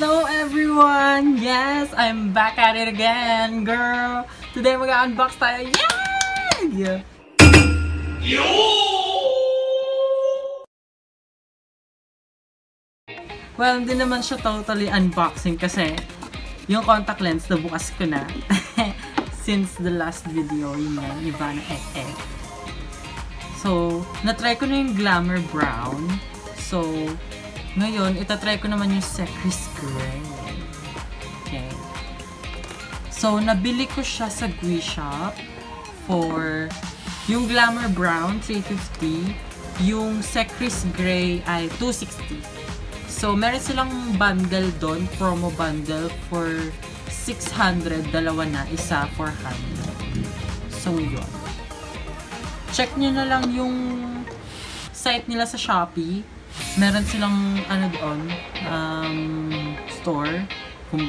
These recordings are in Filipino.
Hello everyone! Yes, I'm back at it again, girl! Today mag-unbox tayo. Yay! Well, hindi naman siya totally unboxing kasi yung contact lens nabukas ko na since the last video, yun yan, Ivana Ek Ek. So, na-try ko na yung Glamour Brown. So, ngayon, itatry ko naman yung Secris Gray. Okay. So, nabili ko siya sa Gui Shop for yung Glamour Brown, 350. Yung Secris Gray ay 260. So, meron silang bundle doon, promo bundle for 600, dalawa na, isa 400. So, yun. Check nyo na lang yung site nila sa Shopee. Meron silang, ano doon, um, store. Kum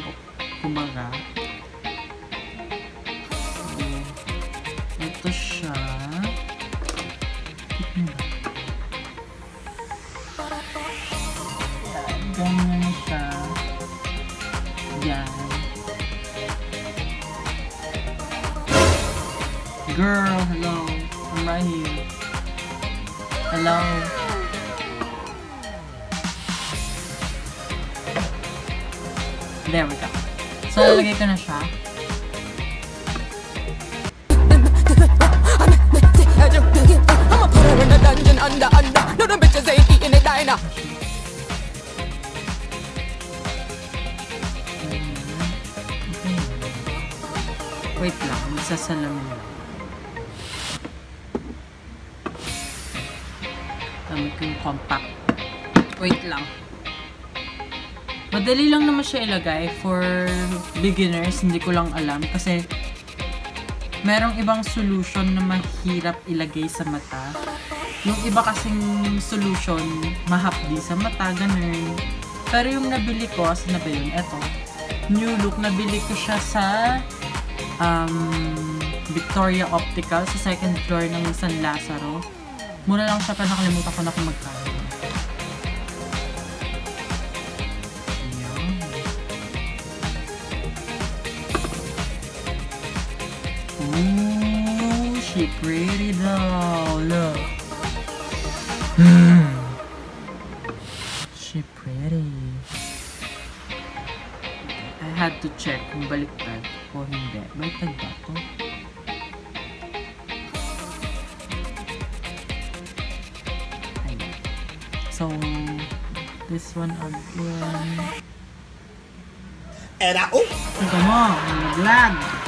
kumbaga. So, ito siya. Yan, ganyan siya. Yan. Girl, hello. I'm right here. Hello. There we go. So, lalagay ko na siya. I'ma put her in a dungeon under, under. No, them bitches ain't eating it diner. Wait lang, masasalamin lang. Gamit ko yung compact. Wait lang. Madali lang naman siya ilagay for beginners. Hindi ko lang alam kasi merong ibang solution na mahirap ilagay sa mata. Yung iba kasing solution, mahapdi sa mata, ganun. Pero yung nabili ko, asa na ba yun? Eto. New look, nabili ko siya sa um, Victoria Optical sa second floor ng San Lazaro. Mura lang siya, pero nakalimutan ko na kung magkano. She pretty though. Look. she pretty. I had to check kung baliktad o hindi. Baliktad ba to? Ayan. So, this one again. Era, oh! Ito mo, nalaglag.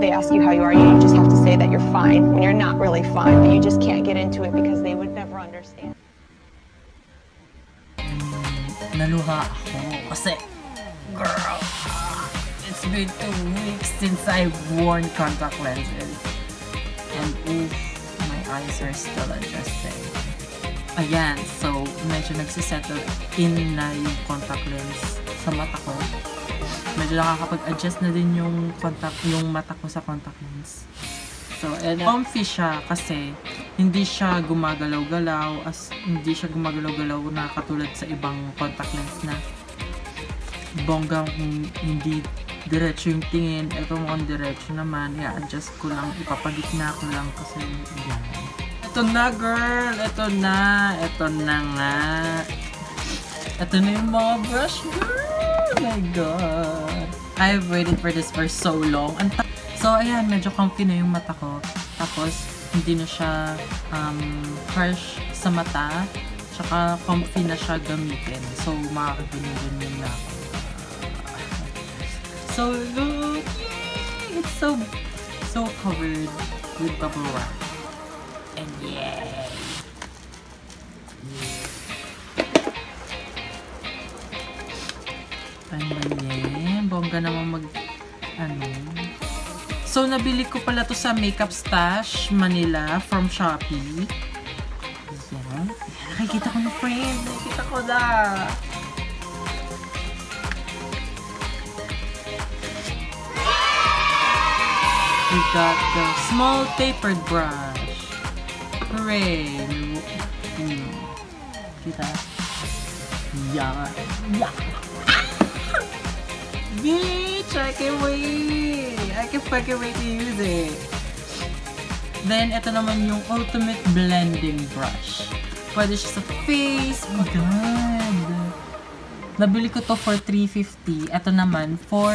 They ask you how you are, you just have to say that you're fine when you're not really fine, but you just can't get into it because they would never understand. Naluha ako kasi, girl, it's been two weeks since I've worn contact lenses. And oof, my eyes are still adjusting. Ayan, so medyo nagsisettle in na yung contact lens sa mata ko. Medyo nakakapag-adjust na din yung contact, yung mata ko sa contact lens. So, and comfy siya kasi hindi siya gumagalaw-galaw as hindi siya gumagalaw-galaw na katulad sa ibang contact lens na bonggang hindi diretso yung tingin. Ito mukhang diretso naman. I-adjust ko lang. Ipapagitna ko lang kasi yan. Ito na girl! Ito na! Ito na nga! Ito na yung mga brush girl! Oh my god! I've waited for this for so long. So, ayan, medyo comfy na yung mata ko. Tapos, hindi na siya um, harsh sa mata. Tsaka, comfy na siya gamitin. So, makakaganyan-ganyan na ako. So, look! Yay! It's so, so covered with bubble wrap. And yay! Yan? Bongga naman mag... Ano? So, nabili ko pala to sa Makeup Stash Manila from Shopee. Yan. Nakikita ko na, friend. Nakikita ko na. we got the small tapered brush. Hooray! Hmm. Kita? Yeah. Yeah. Bitch! I can't wait! I can fucking wait to use it. Then, ito naman yung ultimate blending brush. Pwede siya sa face. Oh my god! Nabili ko to for 350. Ito naman for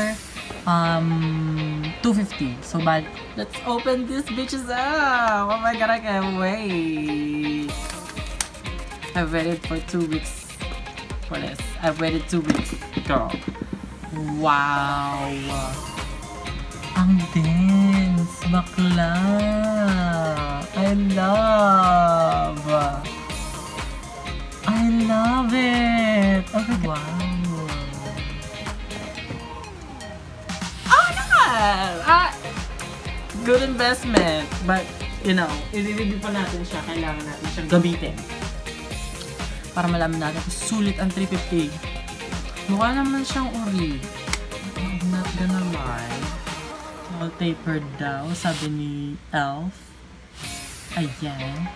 um 250. So, bad. Let's open this bitches up! Oh my god, I can't wait! I've waited for two weeks for this. I've waited two weeks, girl. Wow! Ang dense! Bakla! I love! I love it! Okay, wow! Oh, naman! Ah, good investment. But, you know, i-review pa natin siya. Kailangan natin siyang gamitin. Para malaman natin kung sulit ang 350. Mukha naman siyang. I'm not gonna lie. All tapered daw, sabi ni Elf. Ayan.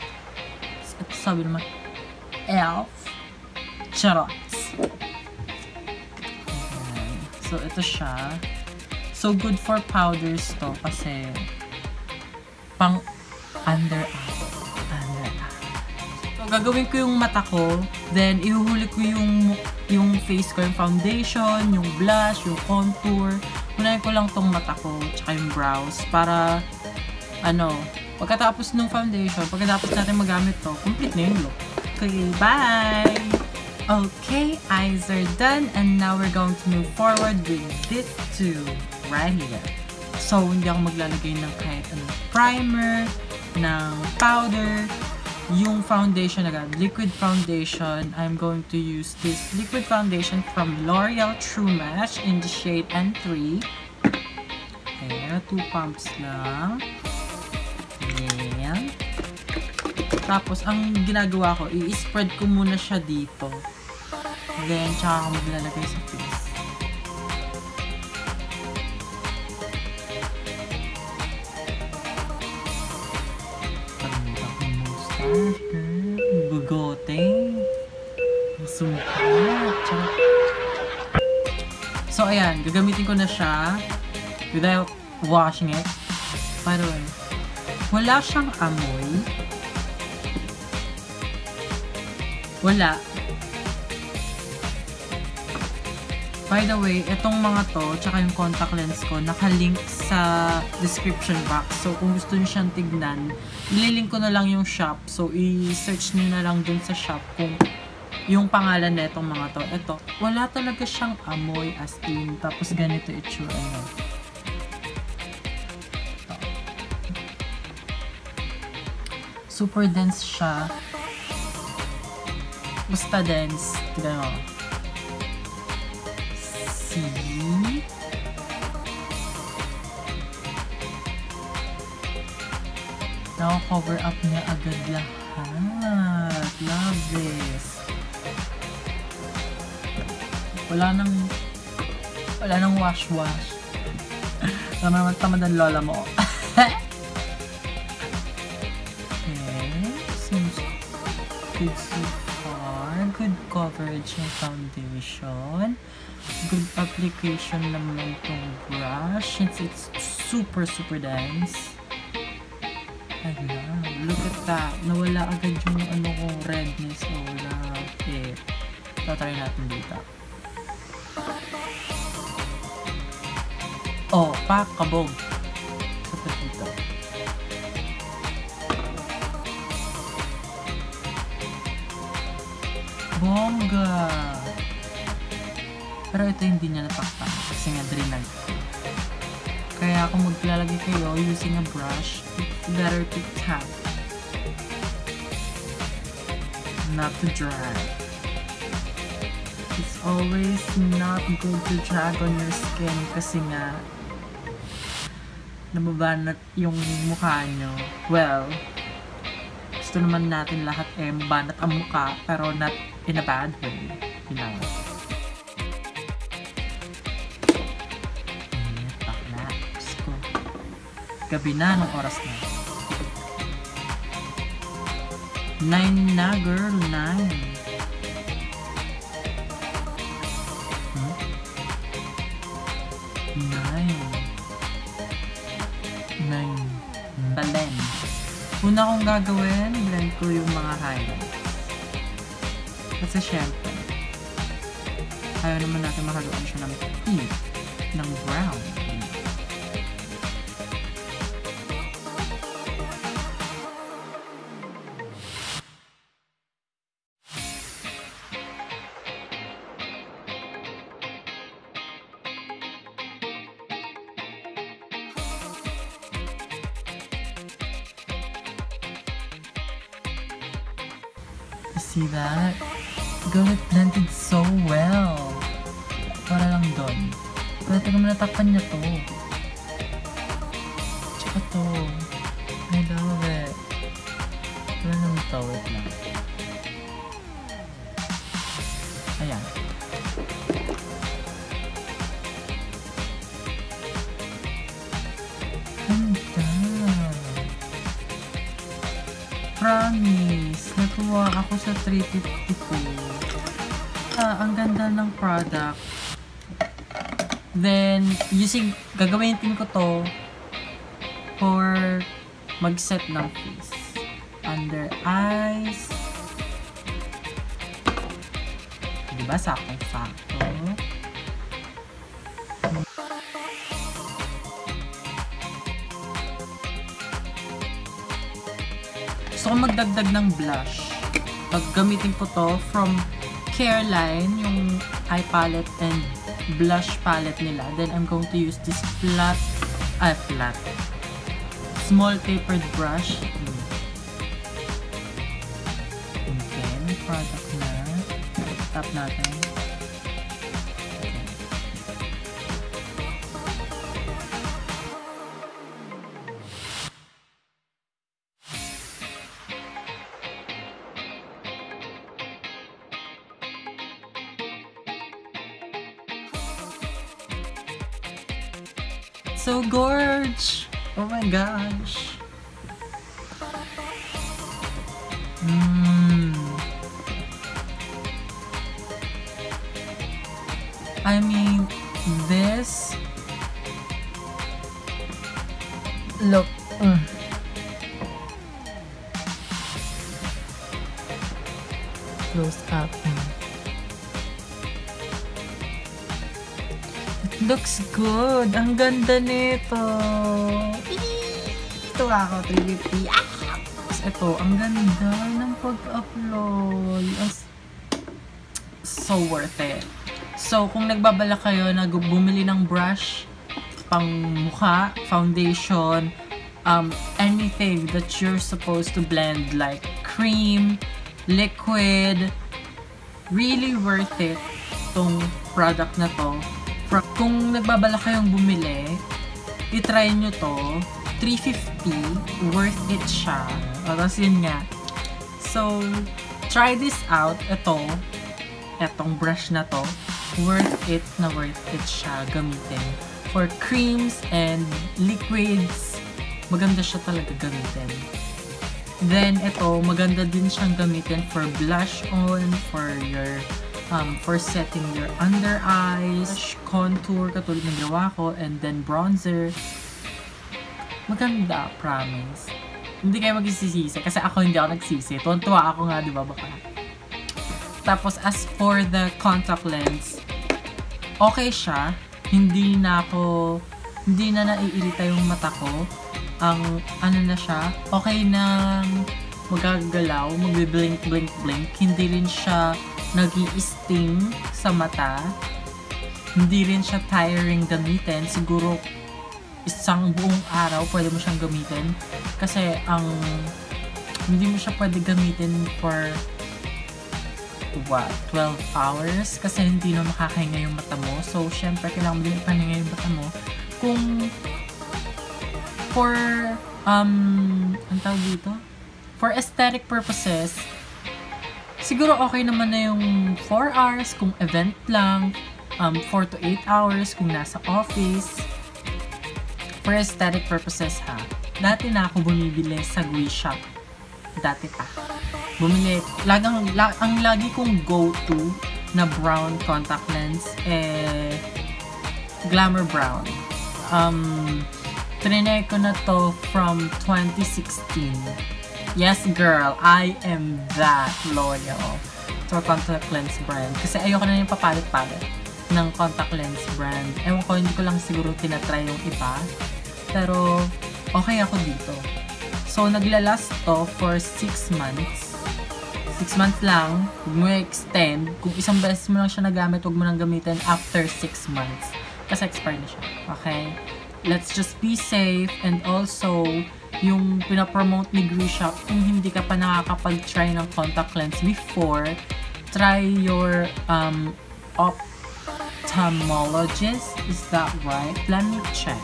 Ito sabi naman, Elf. Charots. Ayan. So, ito siya. So, good for powders to kasi pang under eye. Under eye. So, gagawin ko yung mata ko, then ihuhuli ko yung yung face ko, yung foundation, yung blush, yung contour. Unahin ko lang tong mata ko, tsaka yung brows, para, ano, pagkatapos ng foundation, pagkatapos natin magamit to, complete na yung look. Okay, bye! Okay, eyes are done, and now we're going to move forward with this two right here. So, hindi ako maglalagay ng kahit anong primer, ng powder, yung foundation agad, liquid foundation, I'm going to use this liquid foundation from L'Oreal True Match in the shade N3. Ayan, two pumps lang. Ayan. Tapos, ang ginagawa ko, i-spread ko muna siya dito. Then, tsaka ako maglalagay sa face. Bugote. Sumpa. So, ayan. Gagamitin ko na siya without washing it. By the way, wala siyang amoy. Wala. By the way, itong mga to, tsaka yung contact lens ko, nakalink sa description box. So, kung gusto nyo siyang tignan, ililink ko na lang yung shop. So, i-search nyo na lang dun sa shop kung yung pangalan na itong mga to. Ito, wala talaga siyang amoy as in. Tapos, ganito itsura niya. Super dense siya. Basta dense. Tignan Nako-cover up niya agad lahat. Love this. Wala nang wala nang wash-wash. Tama naman tamad ang lola mo. okay. Seems good so far. Good coverage ng foundation. Good application naman tong brush since it's super super dense. Ayan. Look at that. Nawala agad yung ano kong redness. Oh, love it. Tatry natin dito. Oh, pak, kabog. Sapat dito. Bongga! Pero ito hindi niya natakpan kasi nga drinag ko. Kaya kung maglalagay kayo using a brush, better to tap. Not to drag. It's always not good to drag on your skin kasi nga nababanat yung mukha nyo. Well, gusto naman natin lahat eh mabanat ang mukha pero not in a bad way. You know. Gabi na, anong oras na? Nine na, girl. Nine. Nine. Nine. Balen. Una kong gagawin, blend ko yung mga highlights. Kasi syempre, ayaw naman natin makaluan siya ng pink, ng brown. You see that? Girl, it blended so well. Para lang doon. Pero taga natakpan niya to. Tsaka to. I love it. Wala naman to. Wait lang. Ayan. Ganda. Promise. Natuwa ako sa 352. Ah, ang ganda ng product. Then, using, gagamitin ko to for mag-set ng face. Under eyes. Diba? Sakto-sakto. Gusto ko magdagdag ng blush. Paggamitin ko to from Careline, yung eye palette and blush palette nila. Then I'm going to use this flat, ah, flat, small tapered brush. Okay, product na. Tap natin. So gorge! Oh my gosh! Mmm. I mean, this. Look. mm. Close up. mm. Looks good. Ang ganda nito. Ito ako, 350. Ah! Tapos ito, ang ganda ng pag-upload. So worth it. So, kung nagbabala kayo na bumili ng brush, pang mukha, foundation, um, anything that you're supposed to blend like cream, liquid, really worth it tong product na to. Fra- Kung nagbabala kayong bumili, itry nyo to. 350, worth it siya. O, tapos yun nga. So, try this out. Ito, etong brush na to, worth it na worth it siya gamitin. For creams and liquids, maganda siya talaga gamitin. Then, ito, maganda din siyang gamitin for blush on, for your, um, for setting your under eyes, contour, katulad ng gawa ko, and then bronzer. Maganda, promise. Hindi kayo magsisisi, kasi ako hindi ako nagsisi. Tuwan-tuwa ako nga, di ba, baka. Tapos, as for the contact lens, okay siya. Hindi na ako, hindi na naiirita yung mata ko. Ang, ano na siya, okay na magagalaw, magbe-blink, blink, blink. Hindi rin siya nag sting sa mata. Hindi rin siya tiring gamitin. Siguro, isang buong araw pwede mo siyang gamitin. Kasi, ang, hindi mo siya pwede gamitin for what, 12 hours kasi hindi na makakahinga yung mata mo. So, syempre, kailangan mo din ipahinga yung mata mo. Kung for, um, ang tawag dito? For aesthetic purposes, siguro okay naman na yung 4 hours kung event lang, um, 4 to 8 hours kung nasa office. for aesthetic purposes ha, dati na ako bumibili sa Gui Shop. Dati pa. Bumili, lagang, la, ang lagi kong go-to na brown contact lens, eh, Glamour Brown. Um, trinay ko na to from 2016. Yes, girl, I am that loyal to a contact lens brand. Kasi ayoko na yung papalit-palit ng contact lens brand. Ewan ko, hindi ko lang siguro tinatry yung iba. Pero, okay ako dito. So, naglalast to for 6 months. 6 months lang. Huwag mo extend. Kung isang beses mo lang siya nagamit, huwag mo nang gamitin after 6 months. Kasi expired na siya. Okay? Let's just be safe and also yung pinapromote ni Gree Shop, kung hindi ka pa nakakapag-try ng contact lens before, try your um, ophthalmologist. Is that right? Let me check.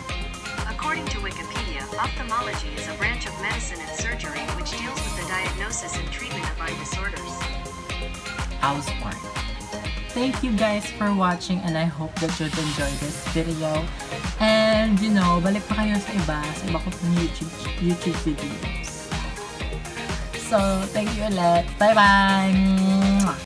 According to Wikipedia, ophthalmology is a branch of medicine and surgery which deals with the diagnosis and treatment of eye disorders. I was smart. Thank you guys for watching and I hope that you'd enjoy this video. And, you know, balik pa kayo sa iba, sa iba ko pang YouTube, YouTube videos. So, thank you ulit. Bye-bye!